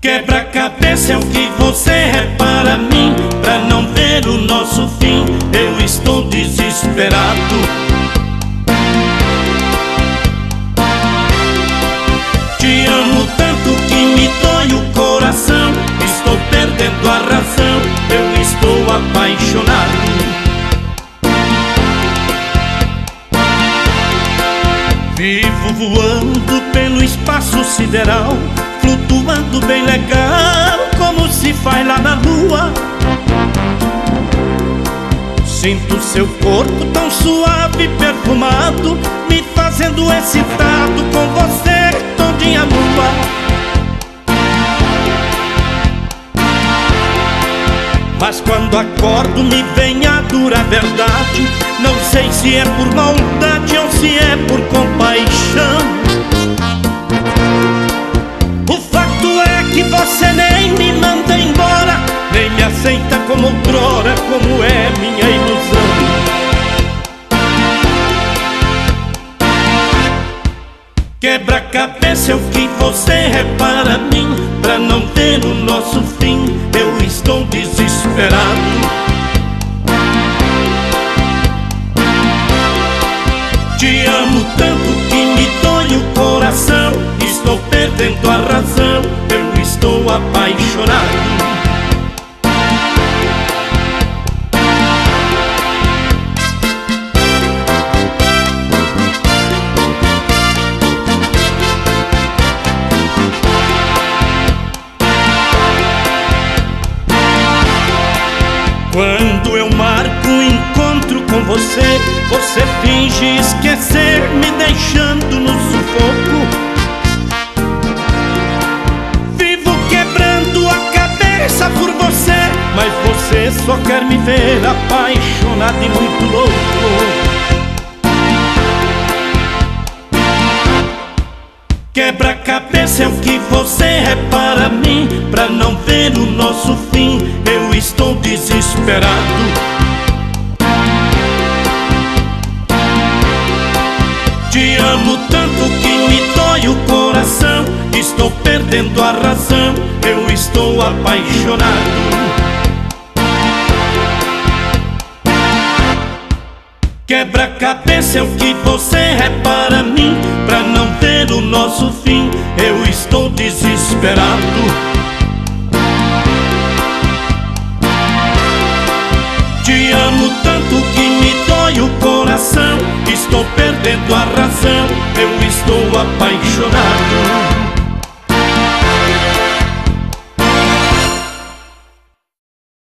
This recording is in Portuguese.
Quebra-cabeça é o que você é para mim. Pra não ver o nosso fim, eu estou desesperado. Te amo tanto que me dói o coração. Estou perdendo a razão, eu estou apaixonado. Vivo voando pelo espaço sideral Flutuando bem legal Como se faz lá na lua. Sinto seu corpo tão suave perfumado Me fazendo excitado com você todinha nua. Mas quando acordo me vem a dura verdade. Não sei se é por maldade ou se é por compaixão Quebra-cabeça é o que você é para mim. Pra não ter o nosso fim Eu estou desesperado. Te amo tanto que me dói o coração. Estou perdendo a razão. Eu estou apaixonado Quando eu marco um encontro com você, você finge esquecer, me deixando no sufoco. Vivo quebrando a cabeça por você, mas você só quer me ver apaixonado e muito louco. Quebra-cabeça é o que você é para mim Pra não ver o nosso fim Eu desesperado. Te amo tanto que me dói o coração. Estou perdendo a razão. Eu estou apaixonado. Quebra-cabeça é o que você é para mim. Pra não ver o nosso fim Eu estou desesperado estou perdendo a razão, eu estou apaixonado.